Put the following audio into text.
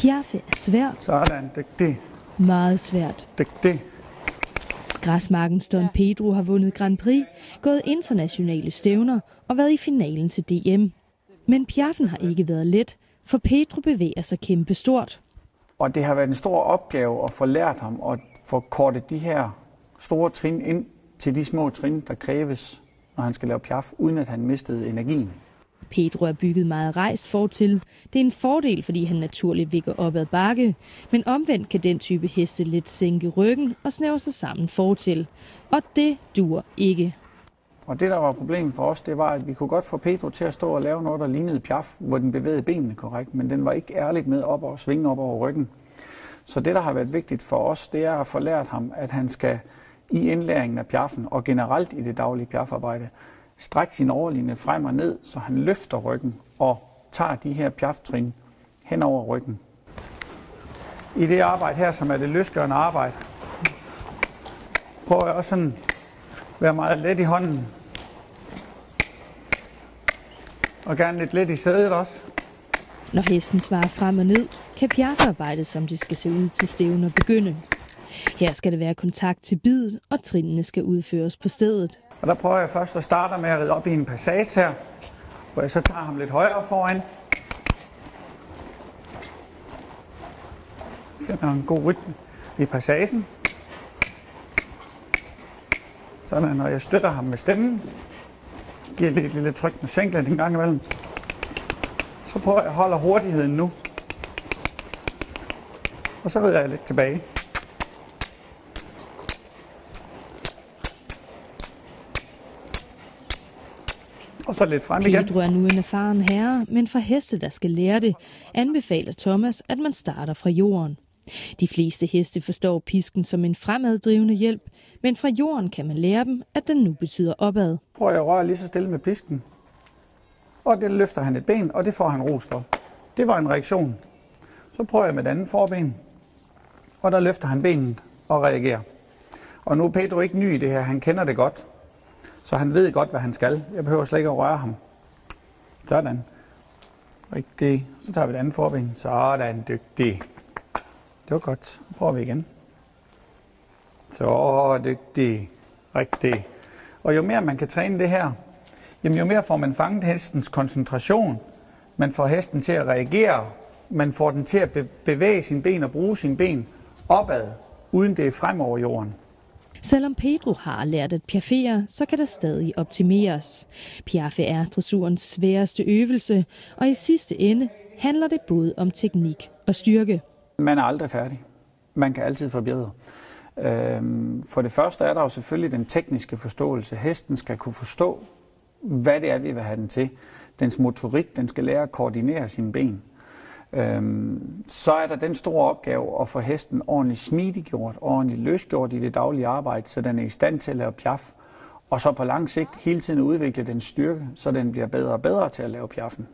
Piaffe er svært. Sådan, dygtig, Meget svært. dygtig. Græsmarkens Don Pedro har vundet Grand Prix, gået internationale stævner og været i finalen til DM. Men Piaffen har ikke været let, for Pedro bevæger sig kæmpe stort. Og det har været en stor opgave at få lært ham at få kortet de her store trin ind til de små trin, der kræves, når han skal lave piaf, uden at han mistede energien. Pedro er bygget meget rejst fortil. Det er en fordel, fordi han naturligt vikker op ad bakke. Men omvendt kan den type heste let sænke ryggen og snæve sig sammen fortil. Og det dur ikke. Og det, der var problemet for os, det var, at vi kunne godt få Pedro til at stå og lave noget, der lignede piaf, hvor den bevægede benene korrekt, men den var ikke ærligt med op og svinge op over ryggen. Så det, der har været vigtigt for os, det er at få lært ham, at han skal i indlæringen af piaffen og generelt i det daglige piafarbejde, strække sin overlinje frem og ned, så han løfter ryggen og tager de her piaftrin hen over ryggen. I det arbejde her, som er det løsgørende arbejde, prøver jeg også sådan være meget let i hånden. Og gerne lidt let i sædet også. Når hesten svarer frem og ned, kan piafarbejdet, som det skal se ud til stævner, begynde. Her skal der være kontakt til bidet, og trinene skal udføres på stedet. Og der prøver jeg først at starte med at ride op i en passage her, hvor jeg så tager ham lidt højere foran. Finder en god rytme i passagen. Sådan, når jeg støtter ham med stemmen, giver lidt et lille tryk med sænklen en gang imellem. Så prøver jeg at holde hurtigheden nu. Og så rider jeg lidt tilbage. Og så lidt frem igen. Pedro er nu en erfaren herre, men for heste, der skal lære det, anbefaler Thomas, at man starter fra jorden. De fleste heste forstår pisken som en fremaddrivende hjælp, men fra jorden kan man lære dem, at den nu betyder opad. prøver jeg at røre lige så stille med pisken. Og det løfter han et ben, og det får han ros for. Det var en reaktion. Så prøver jeg med det andet forben, og der løfter han benet og reagerer. Og nu er Pedro ikke ny i det her, han kender det godt. Så han ved godt, hvad han skal. Jeg behøver slet ikke at røre ham. Sådan. Rigtig. Så tager vi det andet forben. Sådan, dygtig. Det var godt. Så prøver vi igen. Så dygtig. Rigtig. Og jo mere man kan træne det her, jamen jo mere får man fanget hestens koncentration. Man får hesten til at reagere. Man får den til at bevæge sine ben og bruge sine ben opad, uden det er frem over jorden. Selvom Pedro har lært at piaffere, så kan der stadig optimeres. Piaffe er dressurens sværeste øvelse, og i sidste ende handler det både om teknik og styrke. Man er aldrig færdig. Man kan altid forbedre. Øhm, for det første er der jo selvfølgelig den tekniske forståelse. Hesten skal kunne forstå, hvad det er, vi vil have den til. Dens motorik, den skal lære at koordinere sine ben. Øhm, Så er der den store opgave at få hesten ordentligt smidiggjort, ordentligt løsgjort i det daglige arbejde, så den er i stand til at lave piaf. Og så på lang sigt hele tiden udvikle den styrke, så den bliver bedre og bedre til at lave piaffen.